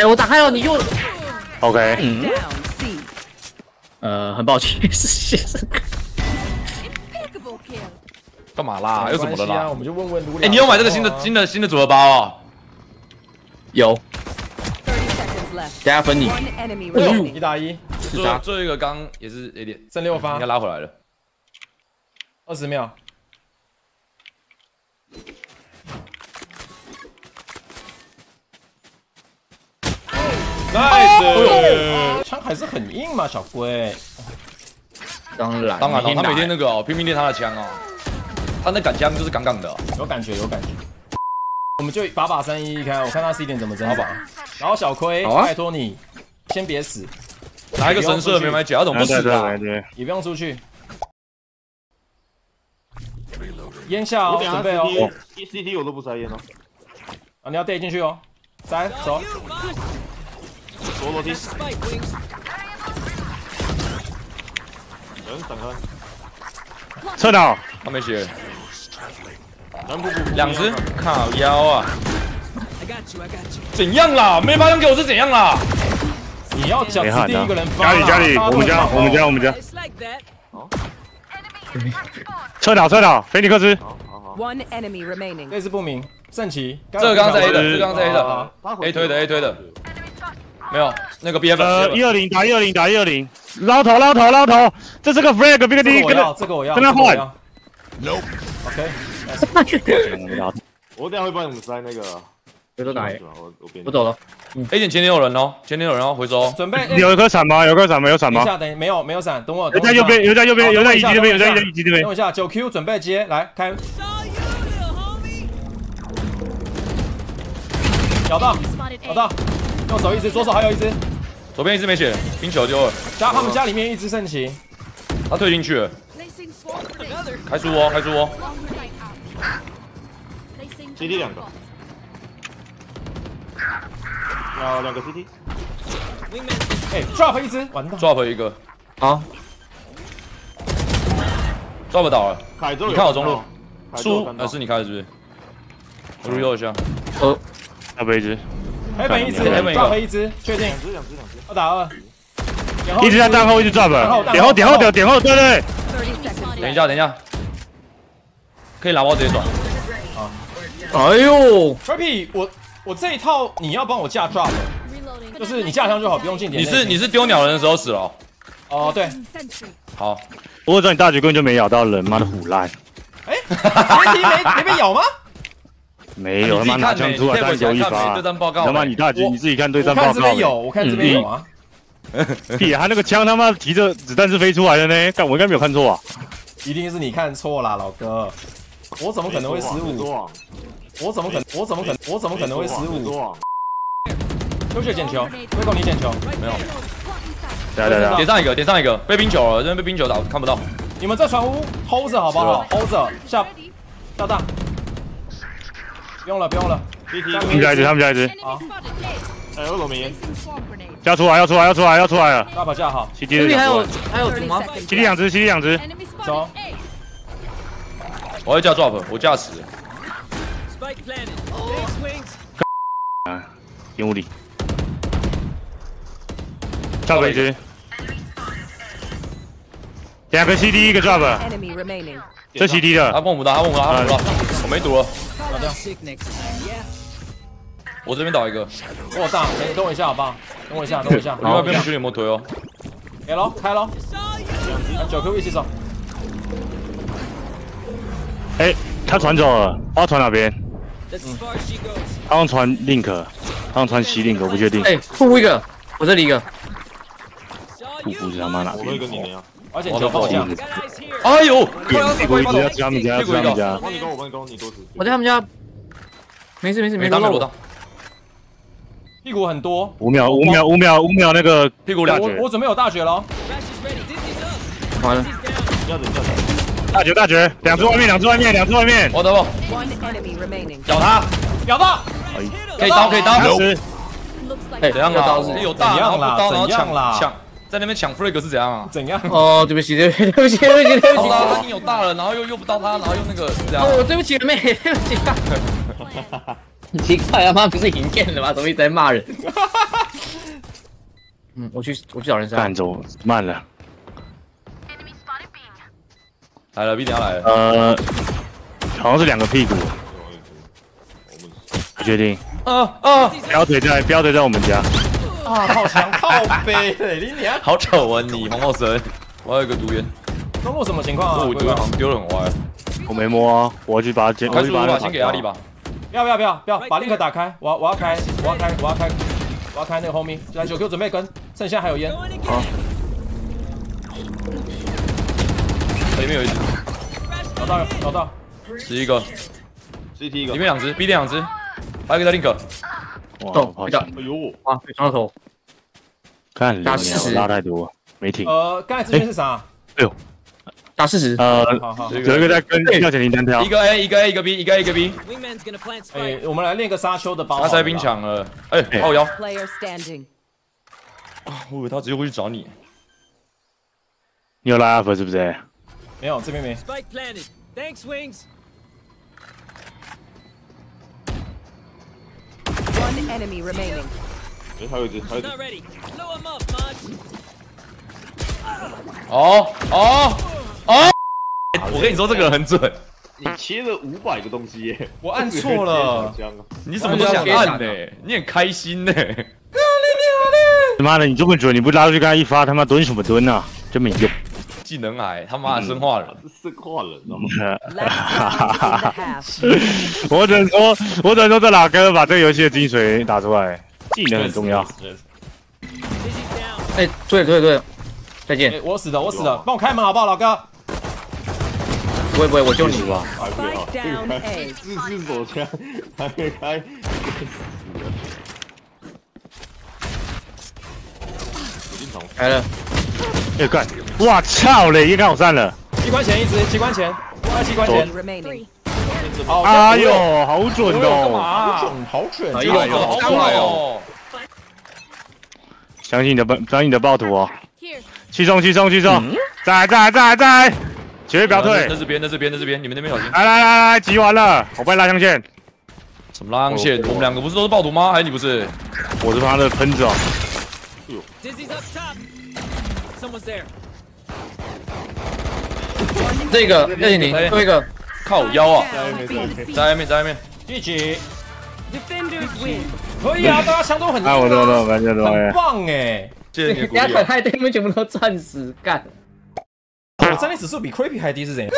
哎，我打开了，你又 C. 呃，很抱歉，是先生。干嘛啦？又怎么了？啦我？们就问问卢。哎，你有买这个新的新的新的组合包哦？有.等下分你。哎呦一打一？最后一个刚也是有点，剩六发应该，拉回来了。二十秒。nice，枪还是很硬嘛，小龟。当然，当然了，他每天那个哦，拼命练他的枪哦，他那杆枪就是杠杠的哦。有感觉，有感觉。我们就把把三一一开，我看他 C 点怎么整好不好。然后小亏，拜托你先别死，拿一个神社没买脚，他怎么不死对啊对？对，也不用出去。烟下哦，我等下准备哦。CT CT 我都不塞烟哦，啊，你要带进去哦。三走，左楼梯。有人闪开，撤到，他没血，两只，靠腰啊！怎样啦？没发枪给我是怎样啦？你要讲是第一个人。家里家里，我们家我们家我们家.撤倒撤倒，菲尼克斯，好好好，One enemy remaining. 不明，圣骑。这个刚刚在 A 的，这刚刚在 A 的，A 推的 A 推的，没有那个 BF 呃，一二零打一二零打一二零，捞头捞头捞头，这是个 flag，别个第一个这个我要，这个我要，跟他换 No，OK 我等下会帮你们塞那个。回头打是吧我我我走了。A 点前面有人哦，前面有人哦，回收。准备。有一颗闪吗？有颗闪吗？有闪吗？等一下，等没有没有闪，等我。有等一下在右边，有在右边，好有在一级这边，有在一下一级这边等我。一下，九 Q 准备接，来开。咬到，咬到，右手一只，左手还有一只，左边一只没血，冰球丢了，家他们家里面一只圣骑，他退进去了，开书哦，开书哦。CT 两个，啊两个 CT，哎，drop 一只，完蛋，drop 一个。啊，，drop 倒了，凯州你看我中路。书看到。呃是你开的是不是？我 reload 一下，呃，要不一只，黑本一只黑本一一只，确定？两，只两只两只，二打二，一直在站后，一直 drop，后点后点后点点后，对对，等一下等一下，可以拿包直接转，哎呦，Happy，我我这一套你要帮我架 drop，就是你架枪就好，不用进点。你是你是丢鸟人的时候死了哦，哦对，好，不过知道你大局根本就没咬到人，妈的虎烂，哎，这题没没被咬吗？没有他妈拿枪出来单丢一发对，战报告，他妈你大局你自己看对战报告看这边有，我看这边有啊。屁，他那个枪他妈提着子弹是飞出来的呢，但我应该没有看错啊，一定是你看错啦，老哥。我怎么可能会失误？我怎么可能？我怎么可能？我怎么可能会失误？秋雪捡球，威狗你捡球。没有，对对对，点上一个，点上一个，被冰球了，这边被冰球打看不到，你们在船屋 hold 着好不好？hold 着，下下大。不用了，不用了。他们家一只，他们家一只，哎二楼没烟，要出来要出来要出来要出来了大把架好这里还有的还有 Thirty 毒吗？seconds，CD 两只，CD 两只，走。我要架 drop，我架死，烟雾里，drop 一只，两个 CD 一个 drop，这 CD 的。他，碰不到，他碰不到，他碰不到，我没毒了，打掉。我这边倒一个，我上，等等我一下好不好？等我一下，等我一下。另外一边不确定有没有推哦，给喽，开喽。跟九 Q 一起走。哎，他传走了，他传哪边？他用传 link，他用传西 link，我不确定，哎，护一个，我这里一个，不不知道他妈哪边而且球放下。哎呦，屁股一直要吃他们家，吃他们家，帮你攻我帮你攻，你多死。我在他们家，没事没事没没事，屁股很多。五秒五秒五秒五秒那个屁股两我我准备有大绝了。完了，要等要等，大绝大绝，两只外面两只外面两只外面，我的不.咬他，咬到。可以刀可以刀，哎，怎样啊？有大然后不刀，然后怎样啦抢抢，在那边抢 frag 是怎样啊？怎样？哦，对不起对不起对不起对不起对不起，好啦，你有大了，然后又又不到他，然后又那个这样。哦，对不起妹，对不起。奇怪，他妈不是影片的吗？怎么一直在骂人？嗯，我去我去找人杀慢。走慢了。来了，B 点要来了。呃，好像是两个屁股，不确定。啊啊标腿在标腿在我们家，啊！靠墙靠背嘞，你娘！好丑啊你，黄浩生。我还有一个毒烟，中路什么情况啊？我毒烟好像丢的很歪。我没摸啊，我要去把它捡，我开速吧，要去把它先给阿力吧。不要不要不要不要，把立刻打开！我要我要开我要开我要开我要开那个后面，来九 Q 准备跟，剩下还有烟。好里面有一只，找到了找到，十一个，CT 一个里面，两只，B 点两只，还有一个在 link。哇，动好强！哎呦，啊，被撞到头。看打四十拉太多，没停。呃，刚才这边是啥？哎呦，打四十。呃，好好，这有一个在跟跳前零单挑一，个 A，一个 A，一个 B，一个 A，一个 B。哎，我们来练个沙丘的包。他塞冰。抢了，哎，靠腰。Player standing. 我以为他直接会去找你。你有拉 up 是不是？没有，这边没。One enemy remaining. 哎，还有一只，还有一只，Not ready. Blow him up, Mod. 哦哦哦！我跟你说，这个人很准。你切了五百个东西耶！我按错了！你怎么都想按呢？你很开心呢。他妈的，你这么准，你不拉出去跟他一发，他妈蹲什么蹲啊？真没用。技能矮，他妈的生化人。是生化人，知道吗 我只能说，我只能说这老哥把这个游戏的精髓打出来，技能很重要。哎，对对对，再见。哎，我死了，我死了，帮我开门好不好，老哥？不会不会，我救你吧。还没好 Spike down A. 自制手枪还没开，已经从来了，哎干，哇操嘞，一干我散了。机关前一只，机关前，二机关前哎呦，好准干哦！好？准，好准，哎这个呦好快哦！相信你的暴，相信你的暴徒哦。气冲气冲气冲，在在在在，绝对不要退那！这边，那这边，那这边，你们那边小心。来来来来，集完了，我帮你拉上线。什么拉上线？我们两个不是都是暴徒吗？还是你不是？我是他的喷子哦。Dizzy's up top. Someone's there. 这个二点零，最后一个。靠腰啊.在外面，在外面。一起，可以啊，大家强度很低哎，我觉懂很哎。棒哎！谢谢你的鼓等下励啊。可太对面全部都钻石干。我战力指数比 Creepy 还低是怎样？